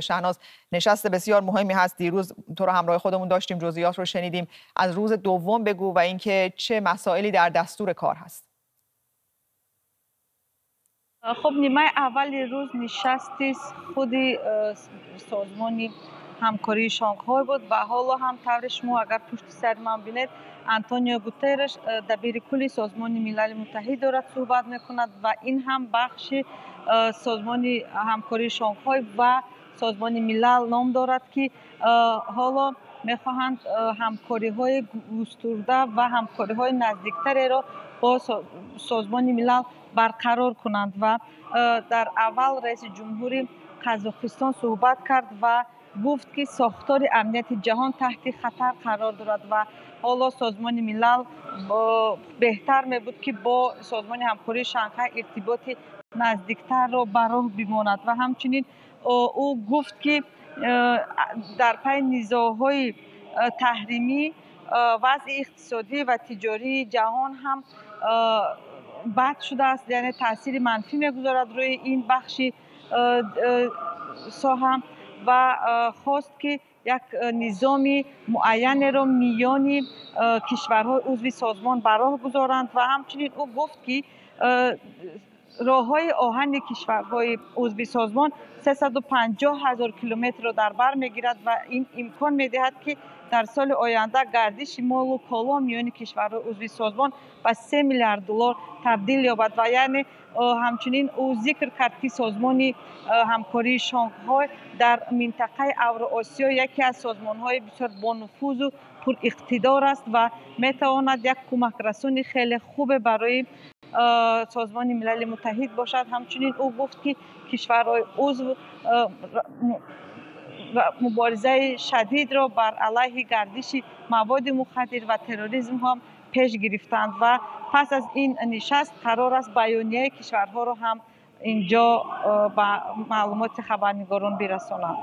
شهناز نشست بسیار مهمی هست. دیروز تو رو همراه خودمون داشتیم جزئیات رو شنیدیم. از روز دوم بگو و اینکه چه مسائلی در دستور کار هست. خب نیمه اول روز نشستی خودی سازمانی همکاری شانگهای بود و حالا هم طور شما اگر پشت سر من بینید انتونیو گوترش دبیر کلی سازمان ملل متحد دارد صحبت می‌کند و این هم بخش سازمان همکاری شانگهای و созмони милал ном дорад ки э, ҳоло мехоҳанд э, ҳамкориҳои густурда ва ҳамкориҳои наздиктареро бо созмони милал барқарор кунанд ва э, дар аввал раиси ҷумҳури қазоқистон суҳбат кард ва гуфт ки сохтори амнияти ҷаҳон таҳти хатар қарор дорад ва ҳоло созмони милал بهتر می بود که با سازمان همکاری شانگهای ارتباط نزدیکتر را براه بماند و همچنین او گفت که در پی نزاعهای تحریمی وضع اقتصادی و تجاری جهان هم بد شده است. یعنی تاثیر منفی می‌گذارد روی این بخش ساهم. و خواست که یک نظام معین را میان کشورهای عضو سازمان براه گذارند و همچنین او گفت که роҳҳои оҳани кишварҳои узви созмон 350 ҳазор километрро дар бар мегирад ва ин имкон медиҳад ки дар соли оянда гардиши молу коло миёни кишварҳои узви созмон ба 3 миллиард доллар табдил ёбад. Ва яъне ҳамчунин ӯ зикр кард ки созмони ҳамкории шонғҳой дар минтақаи авроосиё яке аз созмонҳои бисёр бонуфузу пуриқтидор аст ва метавонад як кӯмакрасони хеле хубе барои سازمان ملل متحد باشد. همچنین او گفت که کشورهای عضو مبارزه شدید را بر علیه گردش مواد مخدر و تروریسم هم پیش گرفتند و پس از این نشست قرار است بیانیه کشورها را هم اینجا به معلومات خبرنگاران برسانند.